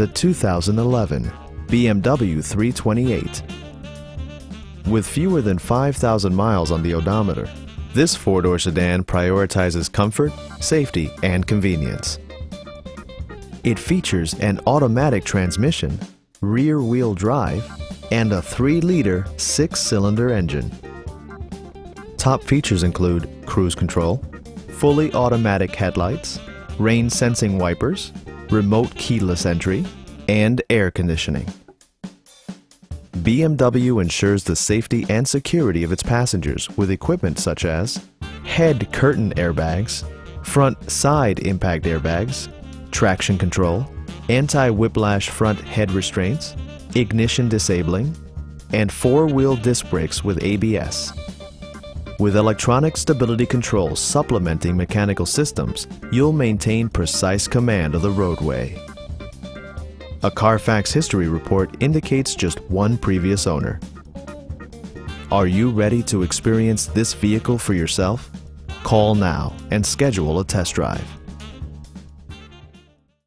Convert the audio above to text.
the 2011 BMW 328. With fewer than 5,000 miles on the odometer, this four-door sedan prioritizes comfort, safety, and convenience. It features an automatic transmission, rear-wheel drive, and a 3-liter six-cylinder engine. Top features include cruise control, fully automatic headlights, rain sensing wipers, remote keyless entry, and air conditioning. BMW ensures the safety and security of its passengers with equipment such as head curtain airbags, front side impact airbags, traction control, anti-whiplash front head restraints, ignition disabling, and four-wheel disc brakes with ABS. With electronic stability control supplementing mechanical systems, you'll maintain precise command of the roadway. A Carfax history report indicates just one previous owner. Are you ready to experience this vehicle for yourself? Call now and schedule a test drive.